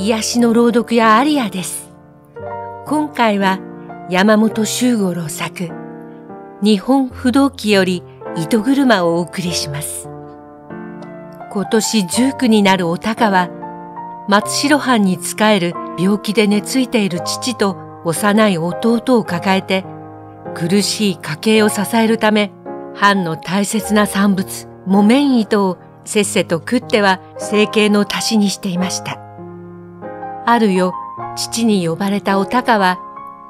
癒しの朗読やアリアです。今回は山本周五郎作日本不動記より糸車をお送りします。今年19になるお高は松代藩に仕える病気で寝ついている父と幼い弟を抱えて苦しい家計を支えるため藩の大切な産物木綿糸をせっせと食っては生計の足しにしていました。あるよ、父に呼ばれたお高は、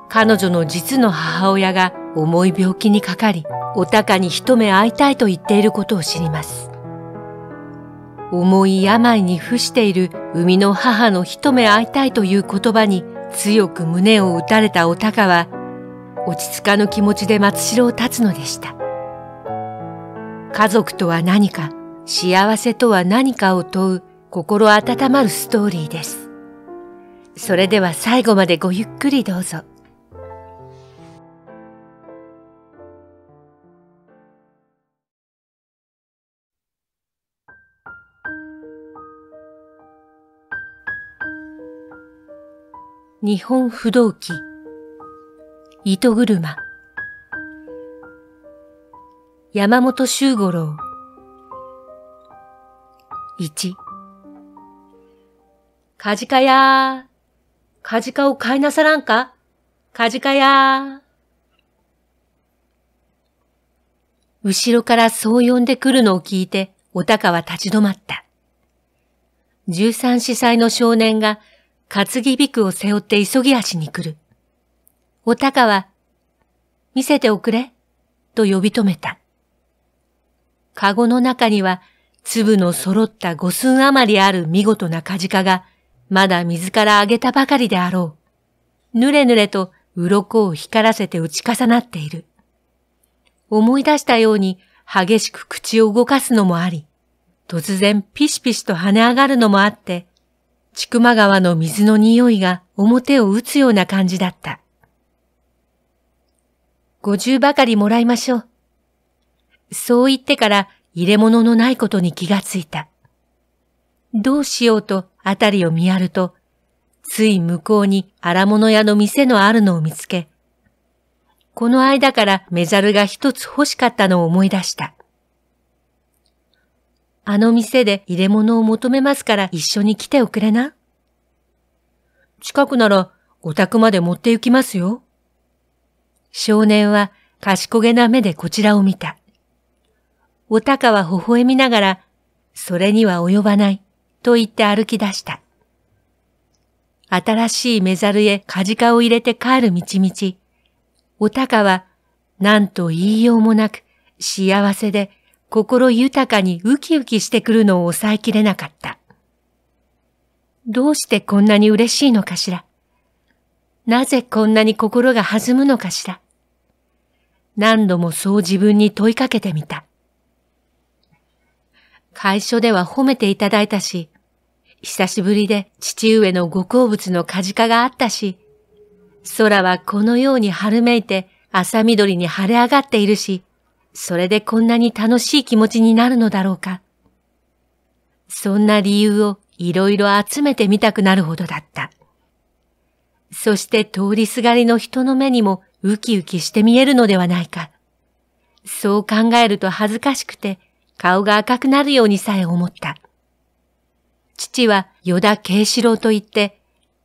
彼女の実の母親が重い病気にかかり、お高に一目会いたいと言っていることを知ります。重い病に伏している生みの母の一目会いたいという言葉に強く胸を打たれたお高は、落ち着かぬ気持ちで松代を立つのでした。家族とは何か、幸せとは何かを問う心温まるストーリーです。それでは最後までごゆっくりどうぞ。日本不動記糸車。山本周五郎。一。かじかやカジカを買いなさらんか？カジカや後ろからそう呼んでくるのを聞いて、おたかは立ち止まった。十三四歳の少年が担ぎびくを背負って急ぎ足に来る。おたかは、見せておくれ、と呼び止めた。かごの中には粒の揃った五寸余りある見事なカジカがまだ水からあげたばかりであろう。ぬれぬれと鱗を光らせて打ち重なっている。思い出したように激しく口を動かすのもあり、突然ピシピシと跳ね上がるのもあって、千曲川の水の匂いが表を打つような感じだった。五十ばかりもらいましょう。そう言ってから入れ物のないことに気がついた。どうしようとあたりを見やると、つい向こうに荒物屋の店のあるのを見つけ、この間からメザルが一つ欲しかったのを思い出した。あの店で入れ物を求めますから一緒に来ておくれな。近くならお宅まで持って行きますよ。少年は賢げな目でこちらを見た。お高は微笑みながら、それには及ばない。と言って歩き出した。新しいメザルへカジカを入れて帰る道々、おたかは何と言いようもなく幸せで心豊かにウキウキしてくるのを抑えきれなかった。どうしてこんなに嬉しいのかしらなぜこんなに心が弾むのかしら何度もそう自分に問いかけてみた。会所では褒めていただいたし、久しぶりで父上のご好物のカジカがあったし、空はこのように春めいて朝緑に晴れ上がっているし、それでこんなに楽しい気持ちになるのだろうか。そんな理由をいろいろ集めてみたくなるほどだった。そして通りすがりの人の目にもウキウキして見えるのではないか。そう考えると恥ずかしくて顔が赤くなるようにさえ思った。父は与田慶四郎といって、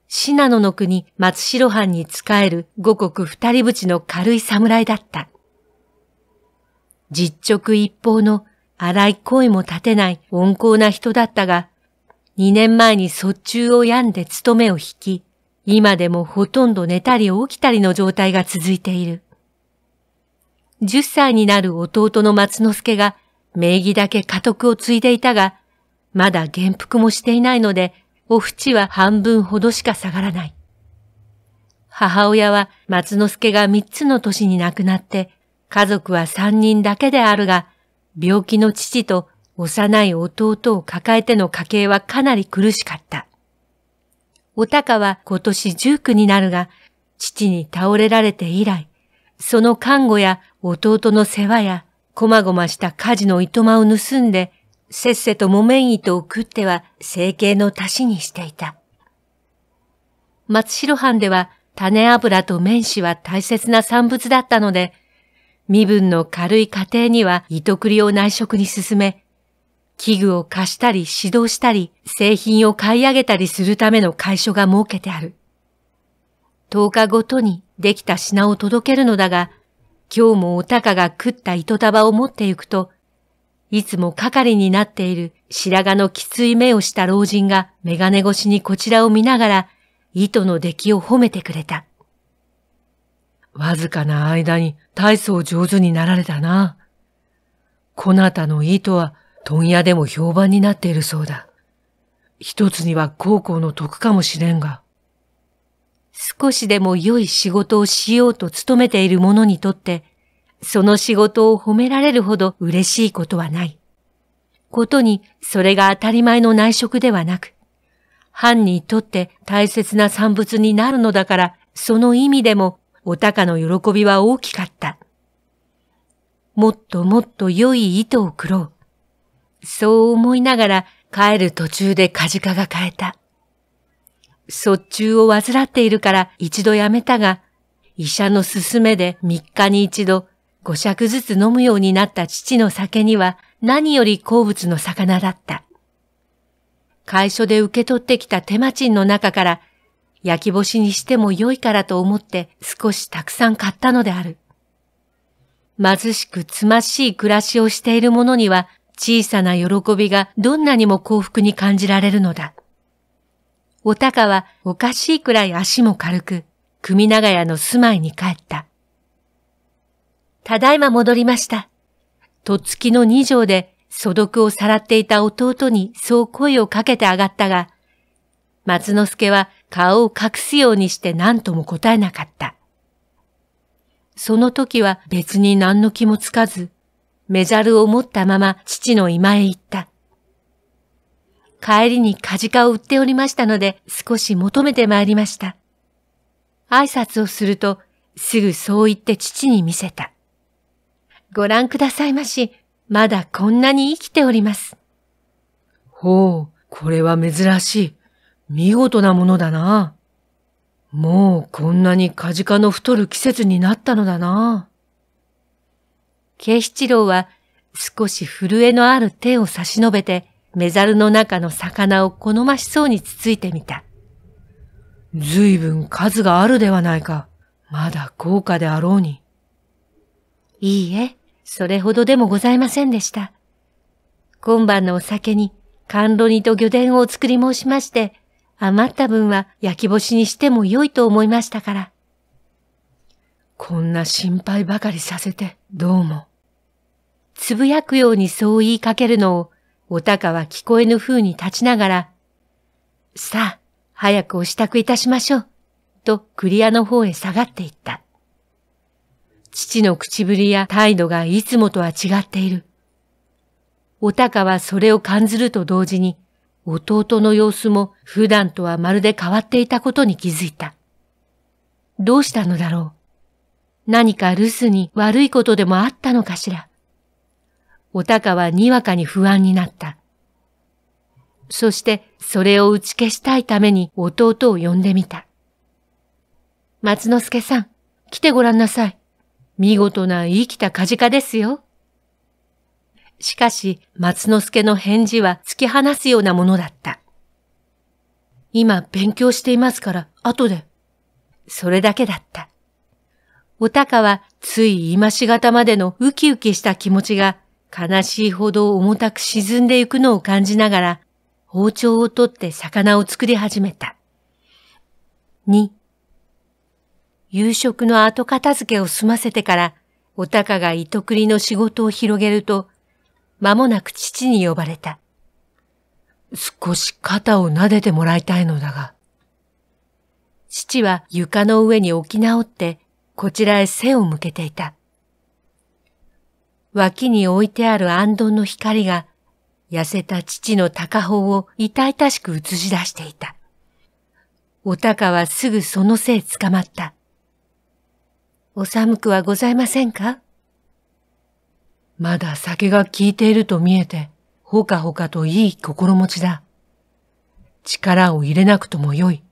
信濃の国松代藩に仕える五国二人淵の軽い侍だった。実直一方の荒い声も立てない温厚な人だったが、二年前に卒中を病んで勤めを引き、今でもほとんど寝たり起きたりの状態が続いている。十歳になる弟の松之助が名義だけ家督を継いでいたが、まだ元服もしていないので、お淵は半分ほどしか下がらない。母親は松之助が三つの年に亡くなって、家族は三人だけであるが、病気の父と幼い弟を抱えての家計はかなり苦しかった。お高は今年十九になるが、父に倒れられて以来、その看護や弟の世話やこまごました家事の糸間を盗んで、せっせと木綿糸を食っては生計の足しにしていた。松代藩では種油と麺紙は大切な産物だったので、身分の軽い家庭には糸繰りを内職に進め、器具を貸したり指導したり、製品を買い上げたりするための会所が設けてある。10日ごとにできた品を届けるのだが、今日もお高が食った糸束を持って行くと、いつも係になっている白髪のきつい目をした老人がメガネ越しにこちらを見ながら、糸の出来を褒めてくれた。わずかな間に大層上手になられたな。こなたの糸は問屋でも評判になっているそうだ。一つには高校の得かもしれんが。少しでも良い仕事をしようと努めている者にとって、その仕事を褒められるほど嬉しいことはない。ことにそれが当たり前の内職ではなく、藩にとって大切な産物になるのだから、その意味でもお高の喜びは大きかった。もっともっと良い糸をくろう。そう思いながら帰る途中でカジカが変えた。卒中を患っているから一度やめたが、医者の勧めで三日に一度五尺ずつ飲むようになった父の酒には何より好物の魚だった。会所で受け取ってきた手間賃の中から焼き干しにしても良いからと思って少したくさん買ったのである。貧しくつましい暮らしをしている者には小さな喜びがどんなにも幸福に感じられるのだ。お高はおかしいくらい足も軽く、組長屋の住まいに帰った。ただいま戻りました。とっつきの二条で素読をさらっていた弟にそう声をかけてあがったが、松之助は顔を隠すようにして何とも答えなかった。その時は別に何の気もつかず、メジャルを持ったまま父の居間へ行った。帰りにカジカを売っておりましたので少し求めて参りました。挨拶をするとすぐそう言って父に見せた。ご覧くださいまし。まだこんなに生きております。ほう、これは珍しい。見事なものだな。もうこんなにカジカの太る季節になったのだな。慶七郎は少し震えのある手を差し伸べてメザルの中の魚を好ましそうにつついてみた。ずいぶん数があるではないか。まだ高価であろうに。いいえ、それほどでもございませんでした。今晩のお酒に甘露煮と魚田をお作り申しまして、余った分は焼き干しにしても良いと思いましたから。こんな心配ばかりさせて、どうも。つぶやくようにそう言いかけるのをおたかは聞こえぬ風に立ちながら、さあ、早くお支度いたしましょう、とクリアの方へ下がっていった。父の口ぶりや態度がいつもとは違っている。おたかはそれを感ずると同時に、弟の様子も普段とはまるで変わっていたことに気づいた。どうしたのだろう。何か留守に悪いことでもあったのかしら。おたかはにわかに不安になった。そしてそれを打ち消したいために弟を呼んでみた。松之助さん、来てごらんなさい。見事な生きたカジカですよ。しかし、松之助の返事は突き放すようなものだった。今勉強していますから、後で。それだけだった。おたかはつい今しがたまでのウキウキした気持ちが悲しいほど重たく沈んでいくのを感じながら、包丁を取って魚を作り始めた。2、夕食の後片付けを済ませてから、おたかが糸繰りの仕事を広げると、間もなく父に呼ばれた。少し肩を撫でてもらいたいのだが。父は床の上に置き直って、こちらへ背を向けていた。脇に置いてある暗ンの光が、痩せた父の高穂を痛々しく映し出していた。おたかはすぐそのせい捕まった。お寒くはございませんか？まだ酒が効いていると見えて、ほかほかといい心持ちだ。力を入れなくともよい。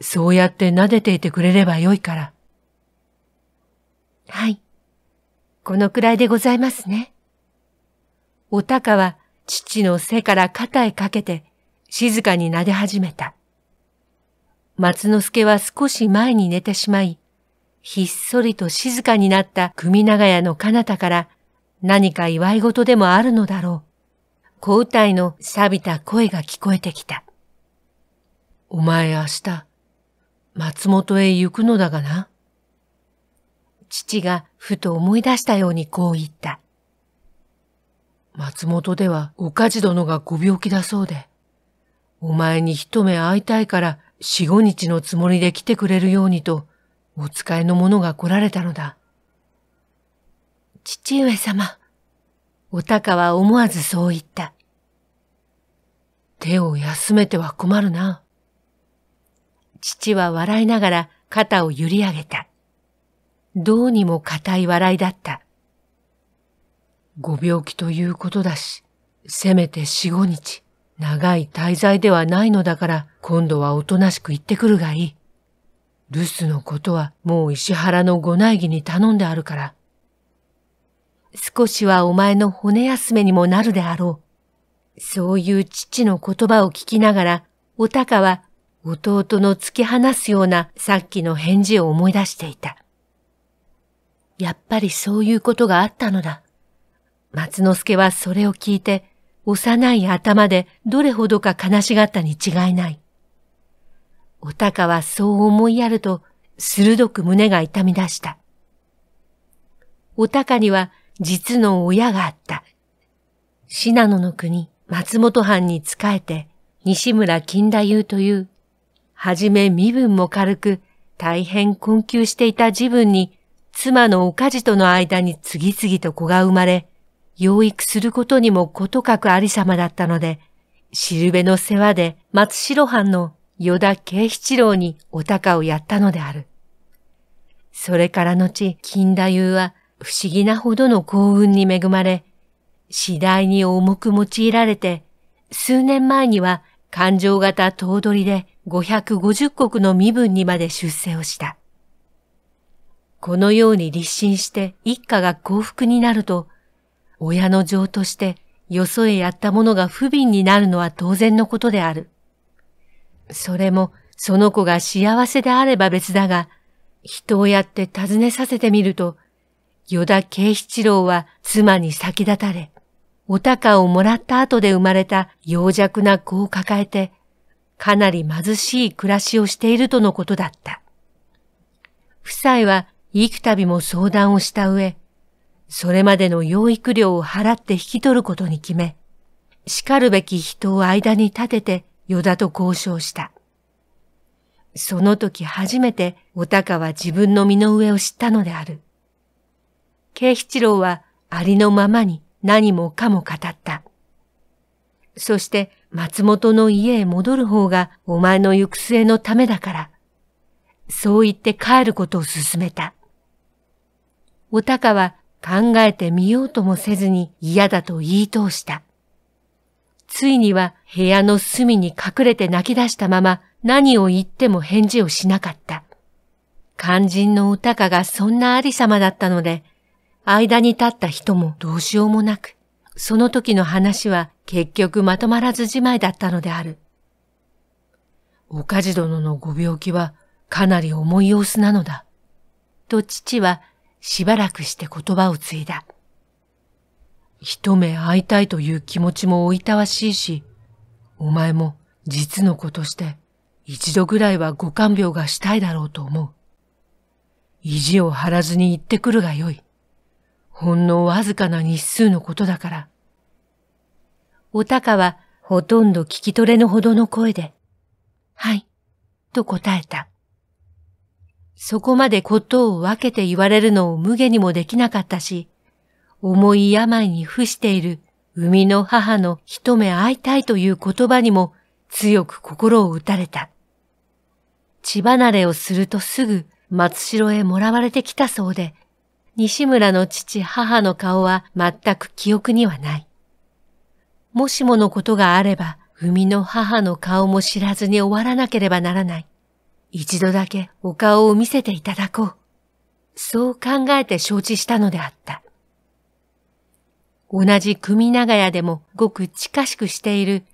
そうやって撫でていてくれればよいから。はい。このくらいでございますね。おたかは父の背から肩へかけて静かに撫で始めた。松之助は少し前に寝てしまい、ひっそりと静かになった組長屋の彼方から何か祝い事でもあるのだろう。小歌いの錆びた声が聞こえてきた。お前明日、松本へ行くのだがな。父がふと思い出したようにこう言った。松本では岡地殿がご病気だそうで、お前に一目会いたいから四五日のつもりで来てくれるようにと、お使いの者が来られたのだ。父上様。お高は思わずそう言った。手を休めては困るな。父は笑いながら肩を揺り上げた。どうにも固い笑いだった。ご病気ということだし、せめて四五日、長い滞在ではないのだから、今度はおとなしく行ってくるがいい。留守のことはもう石原のご内儀に頼んであるから。少しはお前の骨休めにもなるであろう。そういう父の言葉を聞きながら、おたかは弟の突き放すようなさっきの返事を思い出していた。やっぱりそういうことがあったのだ。松之助はそれを聞いて、幼い頭でどれほどか悲しがったに違いない。おたかはそう思いやると、鋭く胸が痛み出した。おたかには実の親があった。信濃の国、松本藩に仕えて、西村金太夫という、はじめ身分も軽く、大変困窮していた自分に、妻の岡地との間に次々と子が生まれ、養育することにもことかくありさまだったので、しるべの世話で松代藩の与田慶七郎にお高をやったのである。それから後、金太夫は不思議なほどの幸運に恵まれ、次第に重く用いられて、数年前には勘定型頭取で550国の身分にまで出世をした。このように立身して一家が幸福になると、親の情としてよそへやったものが不憫になるのは当然のことである。それもその子が幸せであれば別だが、人をやって尋ねさせてみると、与田慶七郎は妻に先立たれ、お高をもらった後で生まれた幼弱な子を抱えて、かなり貧しい暮らしをしているとのことだった。夫妻は幾度も相談をした上、それまでの養育料を払って引き取ることに決め、叱るべき人を間に立てて与田と交渉した。その時初めてお高は自分の身の上を知ったのである。慶七郎はありのままに何もかも語った。そして松本の家へ戻る方がお前の行く末のためだから。そう言って帰ることを勧めた。お高は考えてみようともせずに嫌だと言い通した。ついには部屋の隅に隠れて泣き出したまま何を言っても返事をしなかった。肝心のおたかがそんなありさまだったので、間に立った人もどうしようもなく、その時の話は結局まとまらずじまいだったのである。岡地殿のご病気はかなり重い様子なのだ。と父はしばらくして言葉を継いだ。一目会いたいという気持ちもおいたわしいし、お前も実の子として一度ぐらいはご看病がしたいだろうと思う。意地を張らずに行ってくるがよい。ほんのわずかな日数のことだから。おたかはほとんど聞き取れぬほどの声で、はい、と答えた。そこまでことを分けて言われるのを無下にもできなかったし、重い病に伏している生みの母の一目会いたいという言葉にも強く心を打たれた。血離れをするとすぐ松代へもらわれてきたそうで、西村の父母の顔は全く記憶にはない。もしものことがあれば、生みの母の顔も知らずに終わらなければならない。一度だけお顔を見せていただこう。そう考えて承知したのであった。同じ組長屋でもごく近しくしている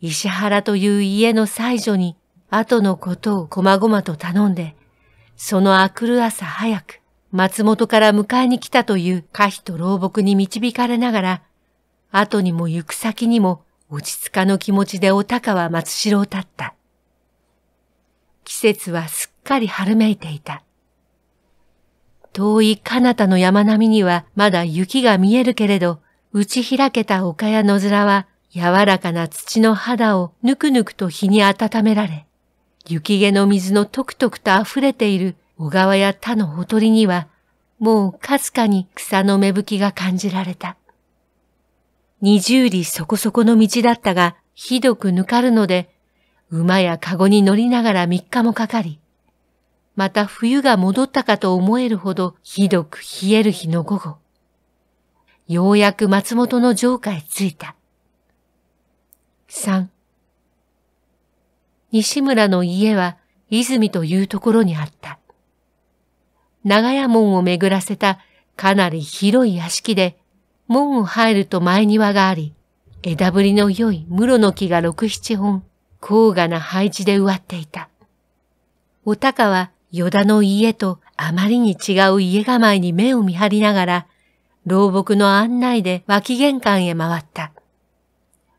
石原という家の妻女に後のことをこまごまと頼んで、そのあくる朝早く松本から迎えに来たという可否と老木に導かれながら、後にも行く先にも落ち着かぬ気持ちでお高は松代を立った。季節はすっかり春めいていた。遠い彼方の山並みにはまだ雪が見えるけれど、打ち開けた丘や野面は柔らかな土の肌をぬくぬくと日に温められ、雪毛の水のとくとくと溢れている小川や他のほとりには、もうかすかに草の芽吹きが感じられた。二十里そこそこの道だったが、ひどくぬかるので、馬や籠に乗りながら三日もかかり、また冬が戻ったかと思えるほどひどく冷える日の午後。ようやく松本の城下へ着いた。三、西村の家は泉というところにあった。長屋門を巡らせたかなり広い屋敷で、門を入ると前庭があり、枝ぶりの良い室の木が六七本、高雅な配置で植わっていた。お高は与田の家とあまりに違う家構えに目を見張りながら、老木の案内で脇玄関へ回った。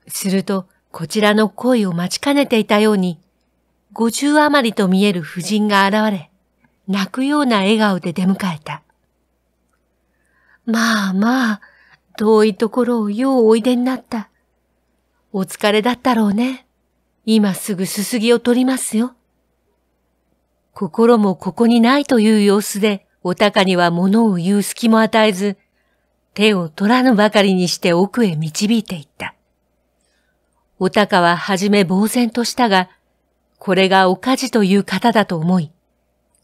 すると、こちらの恋を待ちかねていたように、五十余りと見える婦人が現れ、泣くような笑顔で出迎えた。まあまあ、遠いところをようおいでになった。お疲れだったろうね。今すぐすすぎを取りますよ。心もここにないという様子で、お高には物を言う隙も与えず、手を取らぬばかりにして奥へ導いていった。お高ははじめ呆然としたが、これがおかじという方だと思い、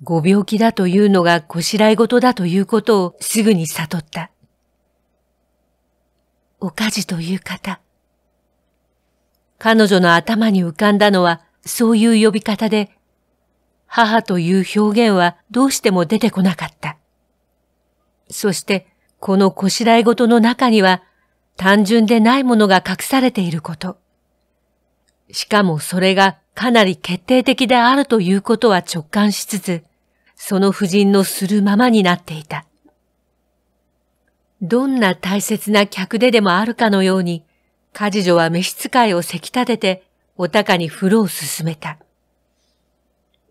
ご病気だというのがこしらえ事だということをすぐに悟った。おかじという方。彼女の頭に浮かんだのはそういう呼び方で、母という表現はどうしても出てこなかった。そして、このこしらえ事の中には単純でないものが隠されていること。しかもそれがかなり決定的であるということは直感しつつ、その夫人のするままになっていた。どんな大切な客ででもあるかのように、家事女は召使いをせき立てて、お高に風呂を進めた。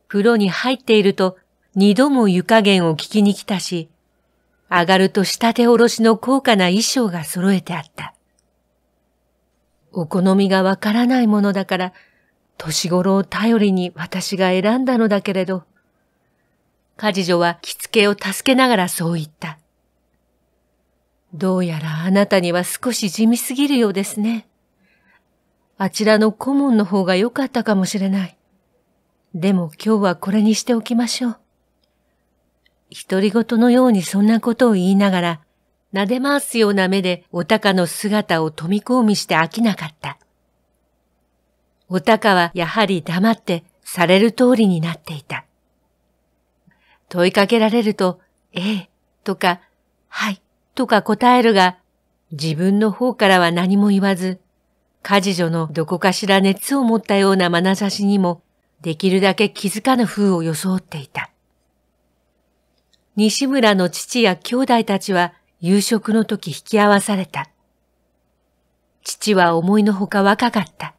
風呂に入っていると、二度も湯加減を聞きに来たし、上がると仕立ておろしの高価な衣装が揃えてあった。お好みがわからないものだから、年頃を頼りに私が選んだのだけれど、家事女は着付けを助けながらそう言った。どうやらあなたには少し地味すぎるようですね。あちらの顧問の方が良かったかもしれない。でも今日はこれにしておきましょう。独り言のようにそんなことを言いながら、撫で回すような目でお高の姿を富込みして飽きなかった。お高はやはり黙ってされる通りになっていた。問いかけられると、ええ、とか、はい、とか答えるが、自分の方からは何も言わず、家事女のどこかしら熱を持ったような眼差しにも、できるだけ気づかぬ風を装っていた。西村の父や兄弟たちは夕食の時引き合わされた。父は思いのほか若かった。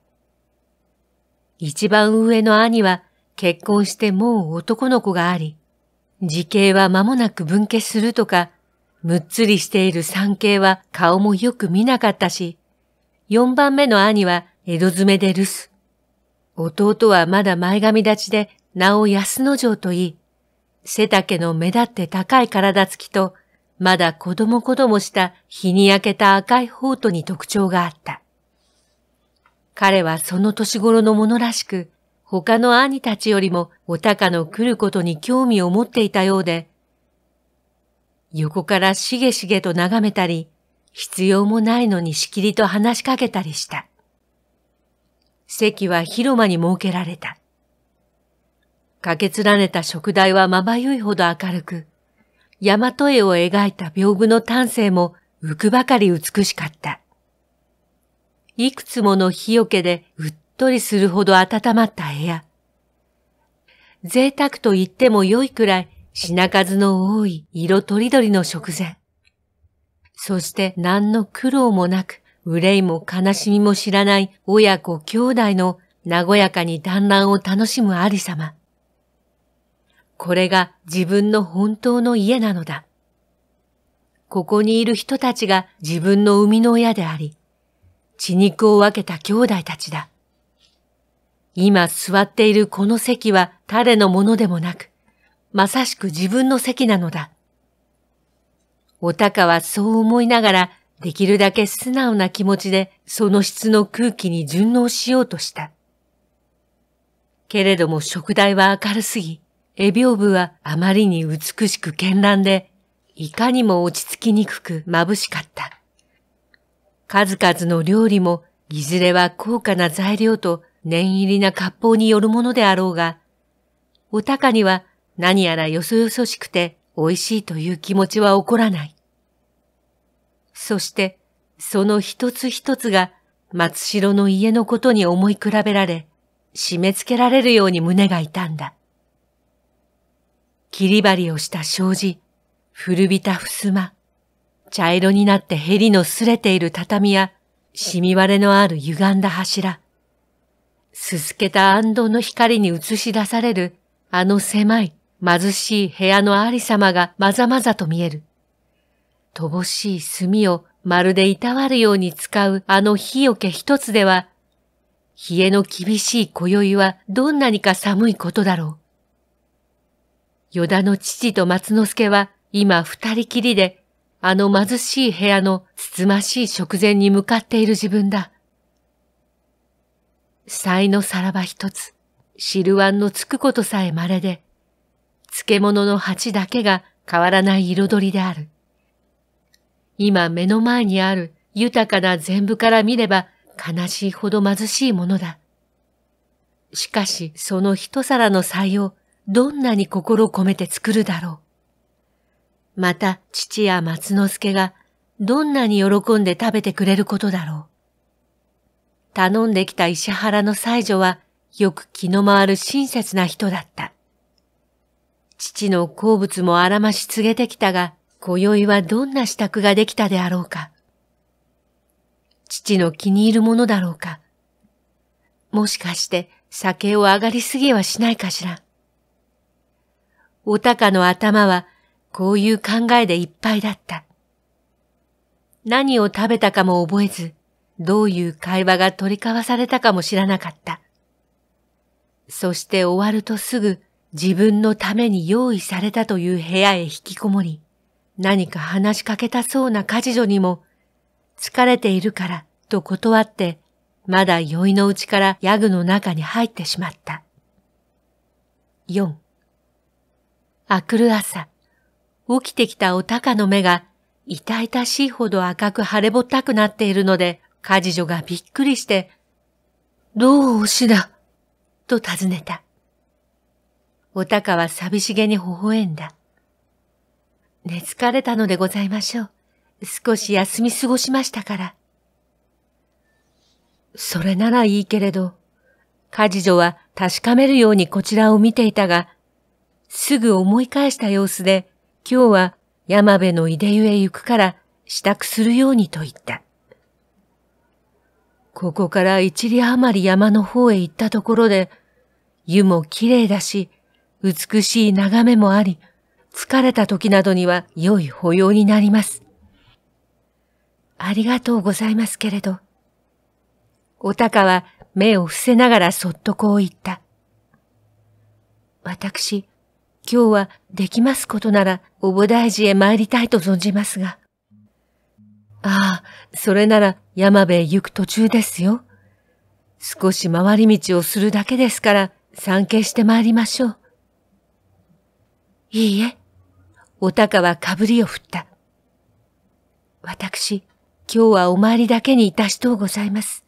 一番上の兄は結婚してもう男の子があり、時系は間もなく分家するとか、むっつりしている三系は顔もよく見なかったし、四番目の兄は江戸詰めで留守。弟はまだ前髪立ちで名を安之丞と言い、背丈の目立って高い体つきとまだ子供子供した日に焼けた赤いホートに特徴があった。彼はその年頃のものらしく、他の兄たちよりもお高の来ることに興味を持っていたようで、横からしげしげと眺めたり、必要もないのにしきりと話しかけたりした。席は広間に設けられた。駆け連ねた食台はまばゆいほど明るく、大和絵を描いた屏風の丹精も浮くばかり美しかった。いくつもの日よけでうっとりするほど温まった部屋。贅沢と言っても良いくらい品数の多い色とりどりの食前。そして何の苦労もなく、憂いも悲しみも知らない親子兄弟の和やかに団らんを楽しむありさま。これが自分の本当の家なのだ。ここにいる人たちが自分の生みの親であり、血肉を分けた兄弟たちだ。今座っているこの席は誰のものでもなく、まさしく自分の席なのだ。おたかはそう思いながら、できるだけ素直な気持ちでその質の空気に順応しようとした。けれども食台は明るすぎ、絵屏風はあまりに美しく絢爛で、いかにも落ち着きにくく眩しかった。数々の料理も、いずれは高価な材料と念入りな割烹によるものであろうが、お高には何やらよそよそしくて美味しいという気持ちは起こらない。そして、その一つ一つが松代の家のことに思い比べられ、締め付けられるように胸が痛んだ。切り張りをした障子、古びた襖、茶色になってヘリの擦れている畳や、染み割れのある歪んだ柱、すすけた安藤の光に映し出される、あの狭い、貧しい部屋のありさまがまざまざと見える。乏しい炭をまるでいたわるように使うあの火よけ一つでは、冷えの厳しい今宵はどんなにか寒いことだろう。与田の父と松之助は今二人きりで、あの貧しい部屋のつつましい食前に向かっている自分だ。才の皿場一つ、汁碗のつくことさえ稀で、漬物の鉢だけが変わらない彩りである。今目の前にある豊かな全部から見れば悲しいほど貧しいものだ。しかしその一皿の菜をどんなに心を込めて作るだろう。また父や松之助がどんなに喜んで食べてくれることだろう。頼んできた石原の妻女はよく気の回る親切な人だった。父の好物もあらまし告げてきたが、今宵はどんな支度ができたであろうか。父の気に入るものだろうか。もしかして酒を上がりすぎはしないかしら。おたかの頭はこういう考えでいっぱいだった。何を食べたかも覚えず、どういう会話が取り交わされたかも知らなかった。そして終わるとすぐ自分のために用意されたという部屋へ引きこもり、何か話しかけたそうな家事女にも、疲れているからと断って、まだ酔いのうちからヤグの中に入ってしまった。四。あくる朝、起きてきたお高の目が痛々しいほど赤く腫れぼったくなっているので、家事女がびっくりして、どうおしだと尋ねた。おたかは寂しげに微笑んだ。寝疲れたのでございましょう。少し休み過ごしましたから。それならいいけれど、家事女は確かめるようにこちらを見ていたが、すぐ思い返した様子で、今日は山辺の出湯へ行くから支度するようにと言った。ここから一里余り山の方へ行ったところで、湯も綺麗だし、美しい眺めもあり、疲れた時などには良い保養になります。ありがとうございますけれど。おたかは目を伏せながらそっとこう言った。私、今日はできますことなら、お菩提寺へ参りたいと存じますが。ああ、それなら山辺へ行く途中ですよ。少し回り道をするだけですから、参詣して参りましょう。いいえ、おたかはかぶりを振った。私、今日はお参りだけにいたしとうございます。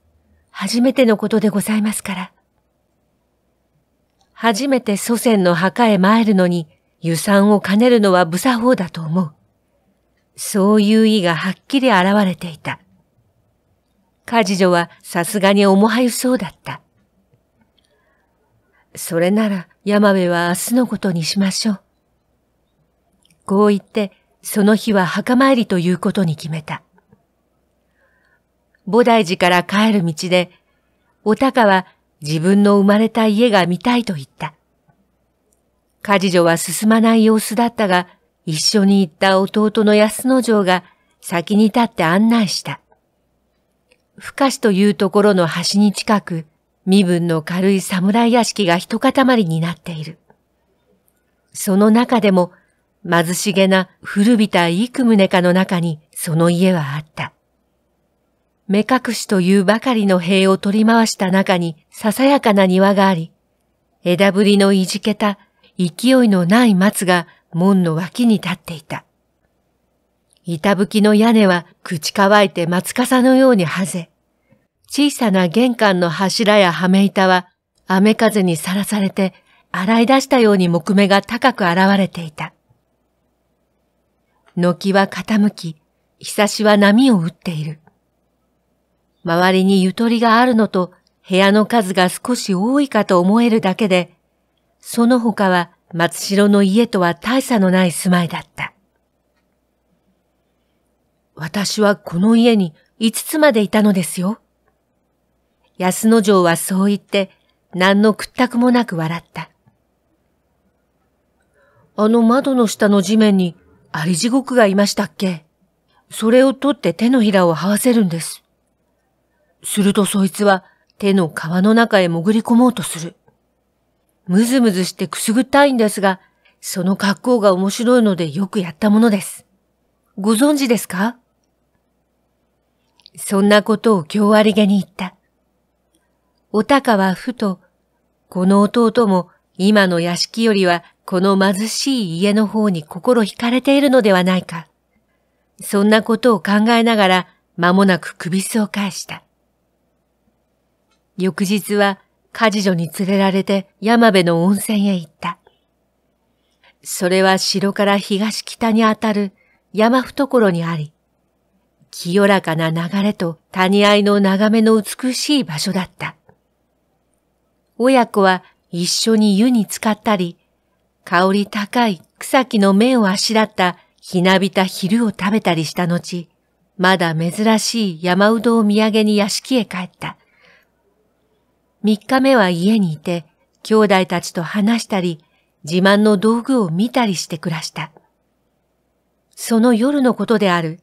初めてのことでございますから。初めて祖先の墓へ参るのに、湯産を兼ねるのは無作法だと思う。そういう意がはっきり現れていた。家事女はさすがに重はゆそうだった。それなら山部は明日のことにしましょう。こう言って、その日は墓参りということに決めた。菩提寺から帰る道で、お高は自分の生まれた家が見たいと言った。家事女は進まない様子だったが、一緒に行った弟の安之丞が先に立って案内した。深しというところの端に近く、身分の軽い侍屋敷が一塊になっている。その中でも貧しげな古びた幾棟かの中にその家はあった。目隠しというばかりの塀を取り回した中にささやかな庭があり、枝ぶりのいじけた勢いのない松が門の脇に立っていた。板吹きの屋根は口乾いて松笠のようにはぜ、小さな玄関の柱や羽目板は雨風にさらされて洗い出したように木目が高く現れていた。軒は傾き、日差しは波を打っている。周りにゆとりがあるのと部屋の数が少し多いかと思えるだけで、その他は松代の家とは大差のない住まいだった。私はこの家に五つまでいたのですよ。安野城はそう言って何の屈託もなく笑った。あの窓の下の地面にあり地獄がいましたっけ？それを取って手のひらを這わせるんです。するとそいつは手の皮の中へ潜り込もうとする。むずむずしてくすぐったいんですが、その格好が面白いのでよくやったものです。ご存知ですか？そんなことを今日ありげに言った。お高はふと、この弟も今の屋敷よりはこの貧しい家の方に心惹かれているのではないか。そんなことを考えながら間もなく首すを返した。翌日は家事女に連れられて山辺の温泉へ行った。それは城から東北にあたる山懐にあり、清らかな流れと谷合の眺めの美しい場所だった。親子は一緒に湯に浸かったり、香り高い草木の芽をあしらったひなびた昼を食べたりした後、まだ珍しい山うどを土産に屋敷へ帰った。三日目は家にいて、兄弟たちと話したり、自慢の道具を見たりして暮らした。その夜のことである。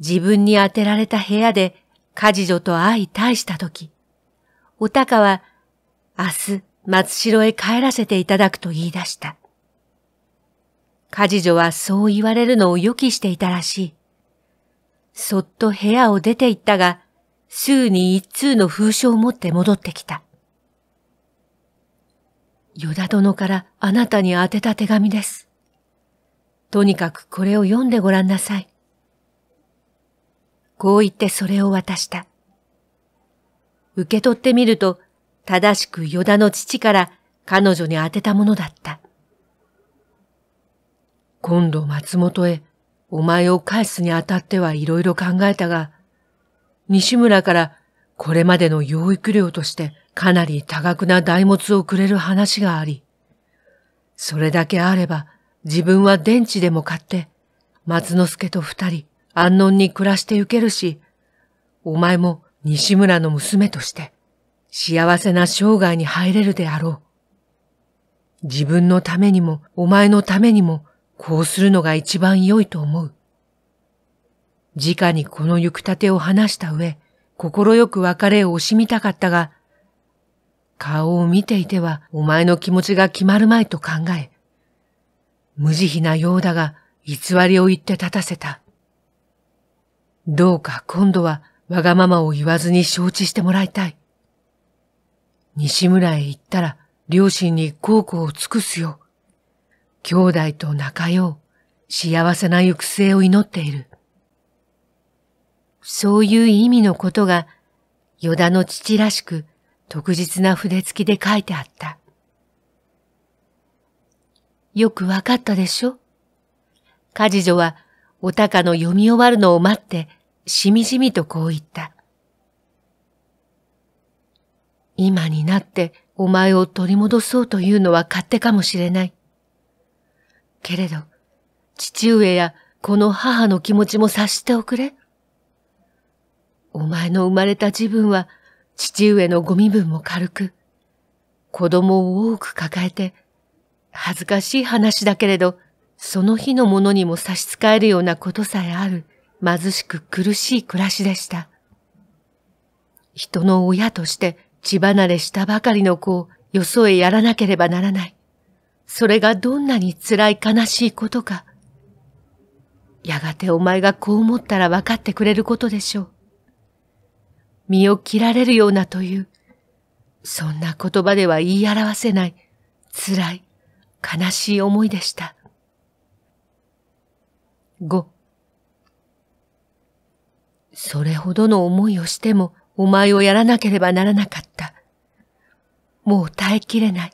自分に当てられた部屋で家事女と相対したとき、おたかは明日松代へ帰らせていただくと言い出した。家事女はそう言われるのを予期していたらしい。そっと部屋を出て行ったが、週に一通の封書を持って戻ってきた。与田殿からあなたに宛てた手紙です。とにかくこれを読んでごらんなさい。こう言ってそれを渡した。受け取ってみると、正しく与田の父から彼女に宛てたものだった。今度松本へお前を返すにあたってはいろいろ考えたが、西村からこれまでの養育料としてかなり多額な大物をくれる話があり、それだけあれば自分は電池でも買って松之助と二人安穏に暮らしてゆけるし、お前も西村の娘として幸せな生涯に入れるであろう。自分のためにもお前のためにもこうするのが一番良いと思う。直にこの行くたてを話した上、心よく別れを惜しみたかったが、顔を見ていてはお前の気持ちが決まるまいと考え、無慈悲なようだが偽りを言って立たせた。どうか今度はわがままを言わずに承知してもらいたい。西村へ行ったら両親に孝行を尽くすよ。兄弟と仲よう、幸せな行く末を祈っている。そういう意味のことが、与田の父らしく特実な筆付きで書いてあった。よくわかったでしょ？家事女はお高の読み終わるのを待って、しみじみとこう言った。今になってお前を取り戻そうというのは勝手かもしれない。けれど、父上やこの母の気持ちも察しておくれ。お前の生まれた自分は父上のご身分も軽く、子供を多く抱えて、恥ずかしい話だけれど、その日のものにも差し支えるようなことさえある貧しく苦しい暮らしでした。人の親として血離れしたばかりの子をよそへやらなければならない。それがどんなに辛い悲しいことか。やがてお前がこう思ったら分かってくれることでしょう。身を切られるようなという、そんな言葉では言い表せない辛い、悲しい思いでした。五。それほどの思いをしてもお前をやらなければならなかった。もう耐えきれない。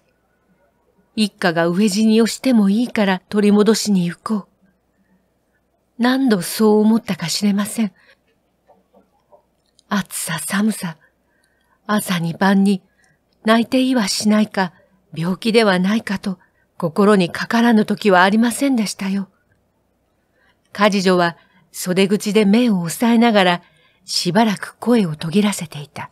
一家が飢え死にをしてもいいから取り戻しに行こう。何度そう思ったか知れません。暑さ寒さ、朝に晩に泣いていはしないか、病気ではないかと心にかからぬ時はありませんでしたよ。家事女は袖口で目を押さえながらしばらく声を途切らせていた。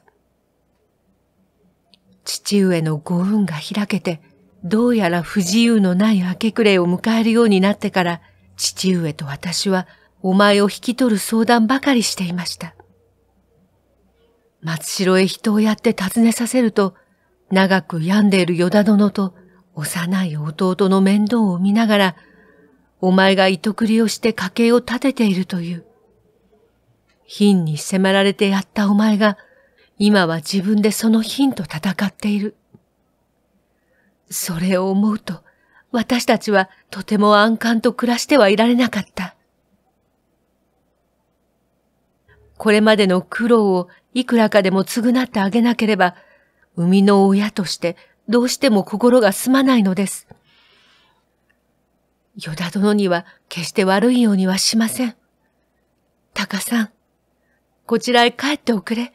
父上のご運が開けて、どうやら不自由のない明け暮れを迎えるようになってから、父上と私はお前を引き取る相談ばかりしていました。松代へ人をやって訪ねさせると、長く病んでいる与田殿と幼い弟の面倒を見ながら、お前が糸繰りをして家計を立てているという。貧に迫られてやったお前が、今は自分でその貧と戦っている。それを思うと、私たちはとても安閑と暮らしてはいられなかった。これまでの苦労をいくらかでも償ってあげなければ、生みの親としてどうしても心がすまないのです。与田殿には決して悪いようにはしません。タカさん、こちらへ帰っておくれ。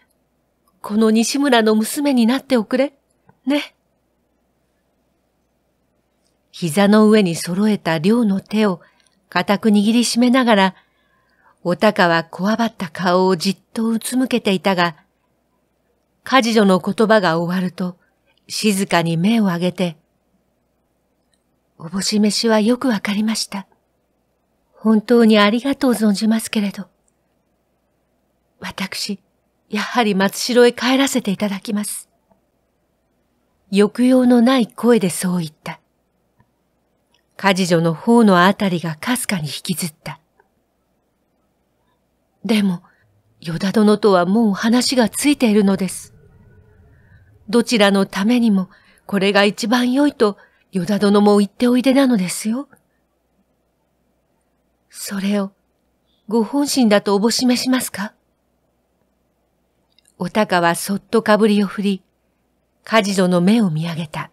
この西村の娘になっておくれ。ね。膝の上に揃えた両の手を固く握りしめながら、おたかはこわばった顔をじっとうつむけていたが、家事女の言葉が終わると、静かに目を上げて、おぼし飯はよくわかりました。本当にありがとう存じますけれど、私、やはり松代へ帰らせていただきます。抑揚のない声でそう言った。家事女の方のあたりがかすかに引きずった。でも、与田殿とはもう話がついているのです。どちらのためにもこれが一番良いと与田殿も言っておいでなのですよ。それをご本心だとおぼしめしますか？おたかはそっとかぶりを振り、カジドの目を見上げた。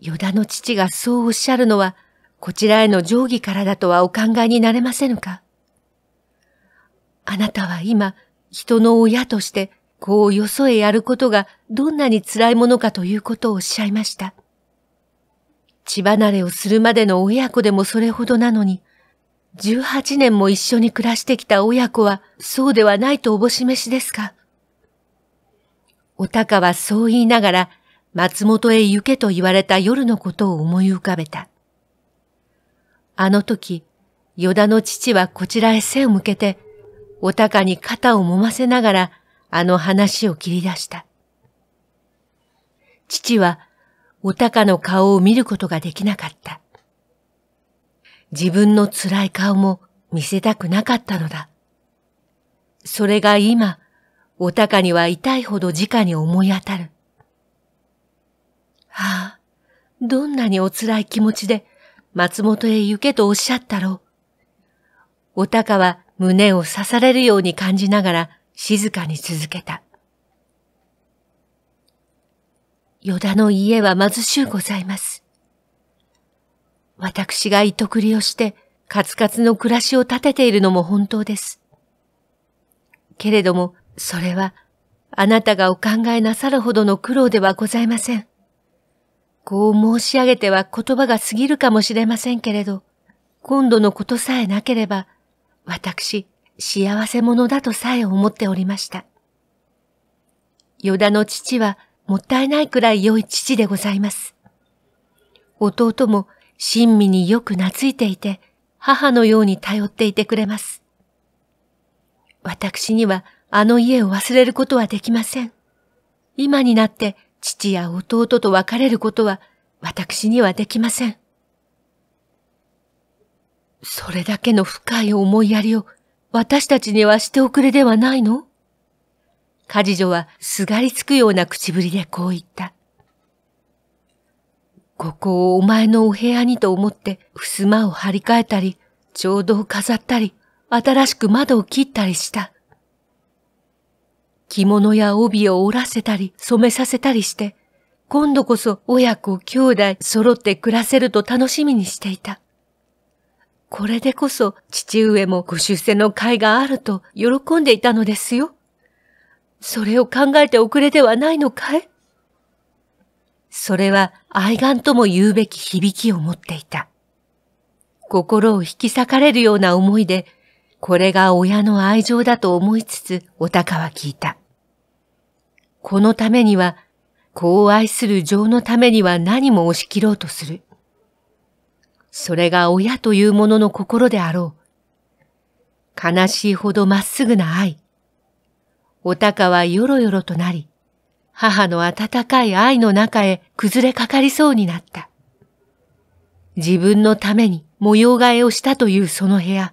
与田の父がそうおっしゃるのは、こちらへの定規からだとはお考えになれませぬかあなたは今、人の親として、こうよそへやることがどんなに辛いものかということをおっしゃいました。血離れをするまでの親子でもそれほどなのに、18年も一緒に暮らしてきた親子はそうではないとおぼしめしですか？おたかはそう言いながら松本へ行けと言われた夜のことを思い浮かべた。あの時、与田の父はこちらへ背を向けて、おたかに肩を揉ませながらあの話を切り出した。父はおたかの顔を見ることができなかった。自分の辛い顔も見せたくなかったのだ。それが今、おたかには痛いほど直に思い当たる。はあ、どんなにお辛い気持ちで松本へ行けとおっしゃったろう。おたかは胸を刺されるように感じながら静かに続けた。与田の家は貧しゅうございます。私が糸繰りをして、カツカツの暮らしを立てているのも本当です。けれども、それは、あなたがお考えなさるほどの苦労ではございません。こう申し上げては言葉が過ぎるかもしれませんけれど、今度のことさえなければ、私、幸せ者だとさえ思っておりました。与田の父はもったいないくらい良い父でございます。弟も親身によく懐いていて、母のように頼っていてくれます。私にはあの家を忘れることはできません。今になって父や弟と別れることは私にはできません。それだけの深い思いやりを私たちにはしておくれではないの？カジ女はすがりつくような口ぶりでこう言った。ここをお前のお部屋にと思って、襖を張り替えたり、ちょうどを飾ったり、新しく窓を切ったりした。着物や帯を折らせたり、染めさせたりして、今度こそ親子兄弟揃って暮らせると楽しみにしていた。これでこそ父上もご出世の会があると喜んでいたのですよ。それを考えておくれではないのかい？それは愛願とも言うべき響きを持っていた。心を引き裂かれるような思いで、これが親の愛情だと思いつつ、お高は聞いた。このためには、子を愛する情のためには何も押し切ろうとする。それが親というものの心であろう。悲しいほどまっすぐな愛。お高はよろよろとなり、母の温かい愛の中へ崩れかかりそうになった。自分のために模様替えをしたというその部屋。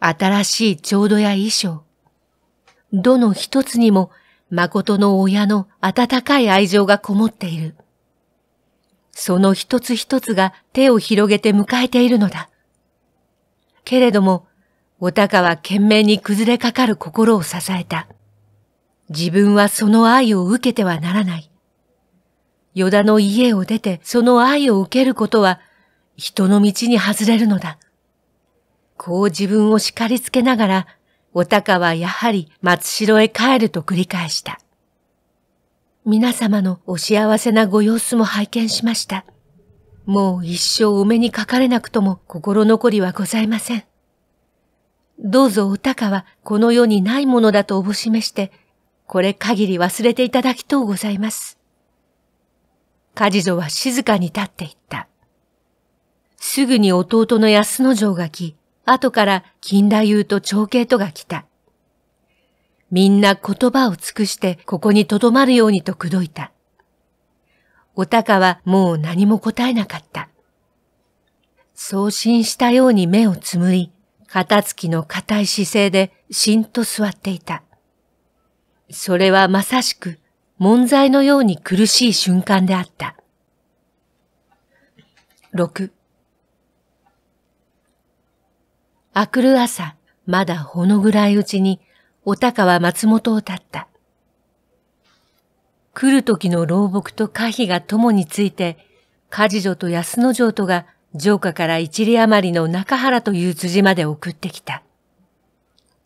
新しい調度や衣装。どの一つにも誠の親の温かい愛情がこもっている。その一つ一つが手を広げて迎えているのだ。けれども、お高は懸命に崩れかかる心を支えた。自分はその愛を受けてはならない。与田の家を出てその愛を受けることは人の道に外れるのだ。こう自分を叱りつけながら、お高はやはり松代へ帰ると繰り返した。皆様のお幸せなご様子も拝見しました。もう一生お目にかかれなくとも心残りはございません。どうぞお高はこの世にないものだとおぼしめして、これ限り忘れていただきとうございます。カジ女は静かに立っていった。すぐに弟の安之丞が来、後から金太夫と長慶とが来た。みんな言葉を尽くしてここに留まるようにと口説いた。お高はもう何も答えなかった。送信したように目をつむり、肩つきの硬い姿勢でしんと座っていた。それはまさしく門罪のように苦しい瞬間であった。六。あくる朝、まだほのぐらいうちに、お高は松本を立った。来る時の老木と可否が共について、梶女と安之丞とが城下から一里余りの中原という辻まで送ってきた。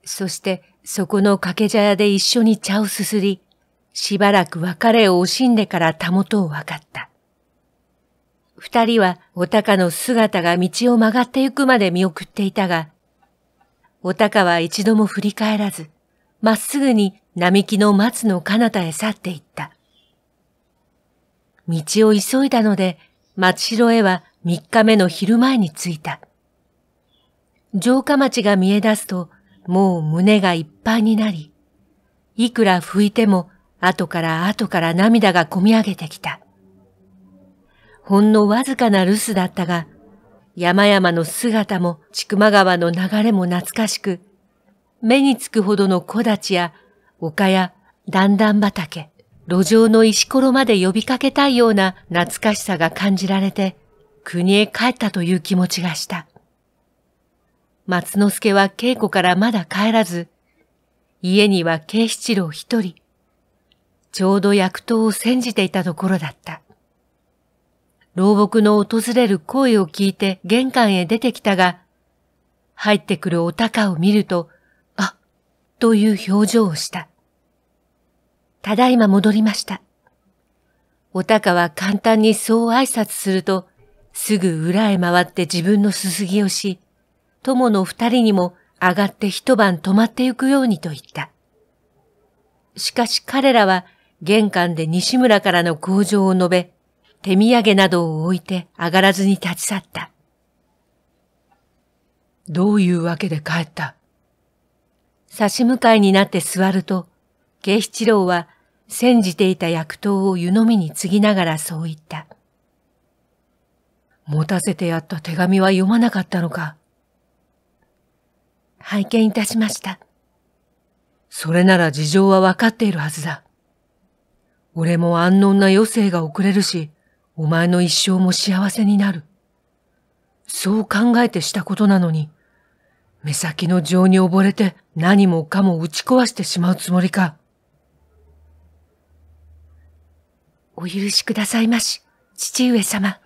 そしてそこの掛け茶屋で一緒に茶をすすり、しばらく別れを惜しんでからたもとを分かった。二人はお高の姿が道を曲がってゆくまで見送っていたが、お高は一度も振り返らず、まっすぐに並木の松の彼方へ去っていった。道を急いだので、松代へは三日目の昼前に着いた。城下町が見え出すと、もう胸がいっぱいになり、いくら拭いても後から後から涙がこみ上げてきた。ほんのわずかな留守だったが、山々の姿も千曲川の流れも懐かしく、目につくほどの木立や丘や段々畑、路上の石ころまで呼びかけたいような懐かしさが感じられて、国へ帰ったという気持ちがした。松之助は稽古からまだ帰らず、家には慶七郎一人、ちょうど薬刀を煎じていたところだった。老木の訪れる声を聞いて玄関へ出てきたが、入ってくるお高を見ると、あっ、という表情をした。ただいま戻りました。お高は簡単にそう挨拶すると、すぐ裏へ回って自分のすすぎをし、友の二人にも上がって一晩泊まってゆくようにと言った。しかし彼らは玄関で西村からの工場を述べ、手土産などを置いて上がらずに立ち去った。どういうわけで帰った？差し向かいになって座ると、慶七郎は煎じていた薬湯を湯飲みに継ぎながらそう言った。持たせてやった手紙は読まなかったのか？拝見いたしました。それなら事情はわかっているはずだ。俺も安穏な余生が遅れるし、お前の一生も幸せになる。そう考えてしたことなのに、目先の情に溺れて何もかも打ち壊してしまうつもりか。お許しくださいまし、父上様。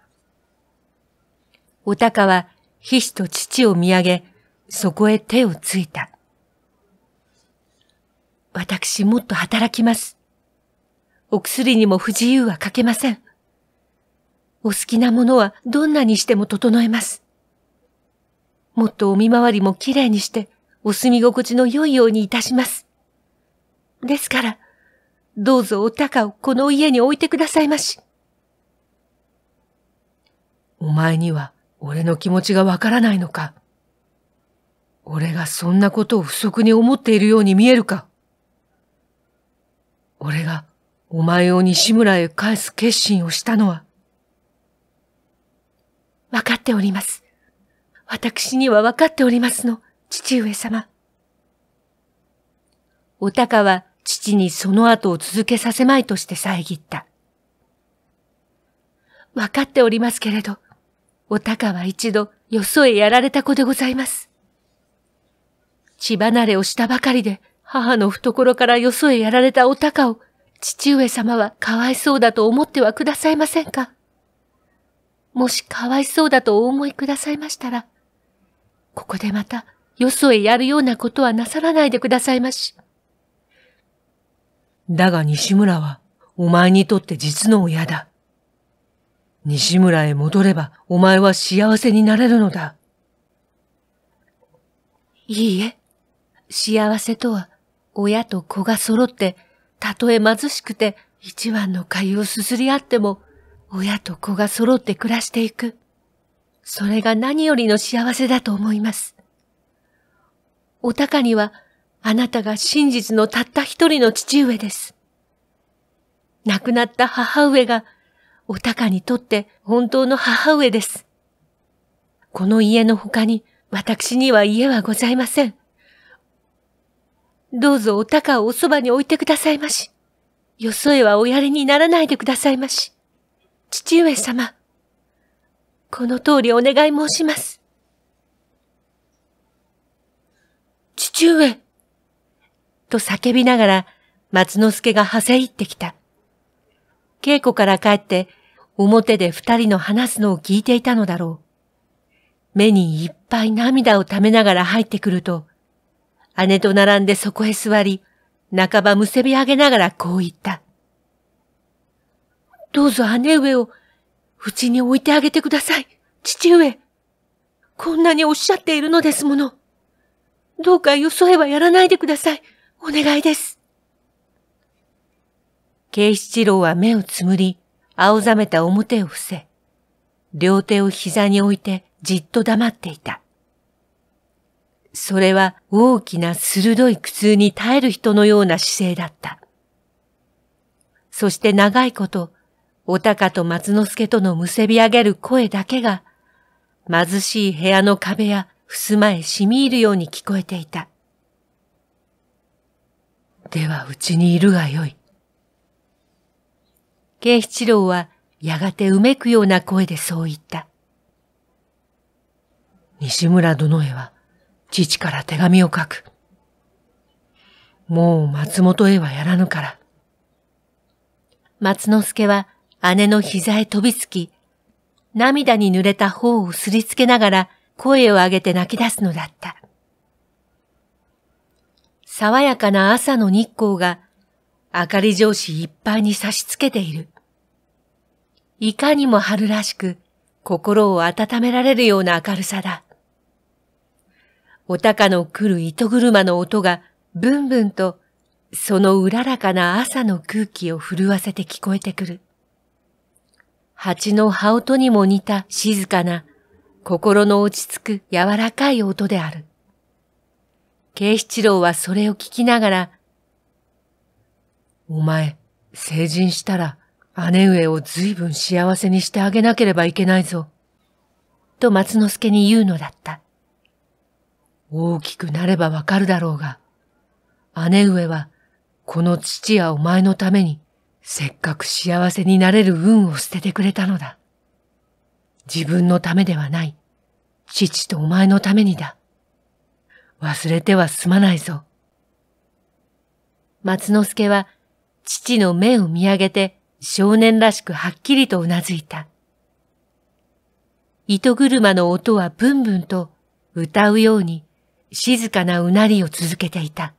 お高は、ひしと父を見上げ、そこへ手をついた。私もっと働きます。お薬にも不自由はかけません。お好きなものはどんなにしても整えます。もっとお見回りもきれいにして、お住み心地の良いようにいたします。ですから、どうぞお高をこの家に置いてくださいまし。お前には俺の気持ちがわからないのか俺がそんなことを不足に思っているように見えるか俺がお前を西村へ返す決心をしたのは。わかっております。私にはわかっておりますの、父上様。お高は父にその後を続けさせまいとして遮った。わかっておりますけれど、お高は一度よそへやられた子でございます。血離れをしたばかりで母の懐からよそへやられたお高を父上様はかわいそうだと思ってはくださいませんか？もしかわいそうだとお思いくださいましたら、ここでまたよそへやるようなことはなさらないでくださいまし。だが西村はお前にとって実の親だ。西村へ戻ればお前は幸せになれるのだ。いいえ、幸せとは親と子が揃ってたとえ貧しくて一番の粥をすすり合っても親と子が揃って暮らしていく。それが何よりの幸せだと思います。お高にはあなたが真実のたった一人の父上です。亡くなった母上が、お高にとって本当の母上です。この家の他に私には家はございません。どうぞお高をおそばに置いてくださいまし。よそへはおやりにならないでくださいまし。父上様。この通りお願い申します。父上と叫びながら松之助がはせ入ってきた。稽古から帰って表で二人の話すのを聞いていたのだろう。目にいっぱい涙をためながら入ってくると、姉と並んでそこへ座り、半ばむせび上げながらこう言った。どうぞ姉上を、うちに置いてあげてください、父上。こんなにおっしゃっているのですもの。どうかよそへはやらないでください。お願いです。慶七郎は目をつむり、青ざめた表を伏せ、両手を膝に置いてじっと黙っていた。それは大きな鋭い苦痛に耐える人のような姿勢だった。そして長いこと、お高と松之助とのむせび上げる声だけが、貧しい部屋の壁や襖へ染み入るように聞こえていた。ではうちにいるがよい。慶七郎はやがてうめくような声でそう言った。西村殿へは父から手紙を書く。もう松本へはやらぬから。松之助は姉の膝へ飛びつき、涙に濡れた頬をすりつけながら声を上げて泣き出すのだった。爽やかな朝の日光が明かり上司いっぱいに差し付けている。いかにも春らしく心を温められるような明るさだ。お高の来る糸車の音がブンブンとそのうららかな朝の空気を震わせて聞こえてくる。蜂の羽音にも似た静かな心の落ち着く柔らかい音である。慶七郎はそれを聞きながら、お前、成人したら姉上を随分幸せにしてあげなければいけないぞ。と松之助に言うのだった。大きくなればわかるだろうが、姉上はこの父やお前のためにせっかく幸せになれる運を捨ててくれたのだ。自分のためではない。父とお前のためにだ。忘れてはすまないぞ。松之助は父の目を見上げて少年らしくはっきりとうなずいた。糸車の音はブンブンと歌うように静かなうなりを続けていた。